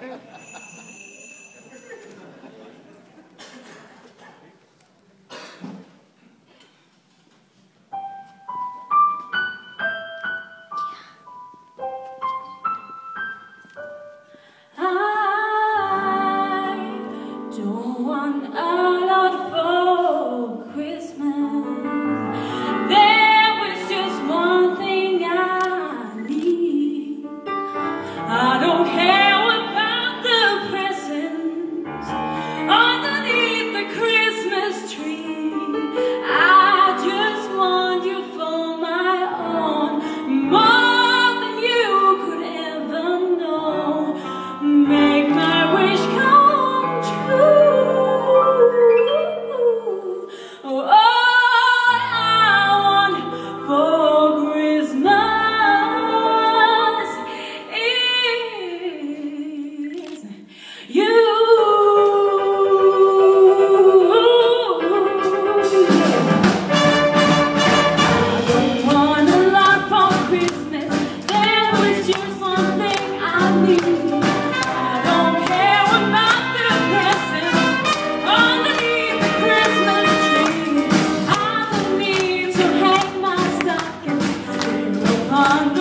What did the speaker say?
Yeah. quando